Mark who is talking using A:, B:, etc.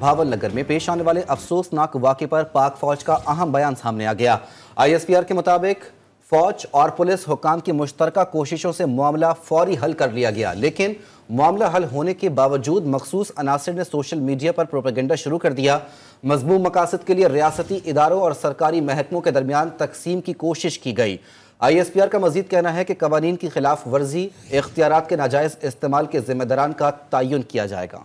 A: भावल नगर में पेश आने वाले अफसोसनाक वाक़े पर पाक फौज का अहम बयान सामने आ गया। आईएसपीआर के मुताबिक, फौज और पुलिस हुकाम की मुश्तरका कोशिशों से मामला फौरी हल कर लिया गया, लेकिन मामला हल होने के बावजूद मखसूस अनासर ने सोशल मीडिया पर प्रोपेगेंडा शुरू कर दिया। मजमू मकासद के लिए रियासती इदारों और सरकारी महकमों के दरमियान तकसीम की कोशिश की गई। आई एस पी आर का मजीद कहना है कि कवानीन की खिलाफ वर्जी इख्तियार के नाजायज़ इस्तेमाल के जिम्मेदारान का तयन किया जाएगा।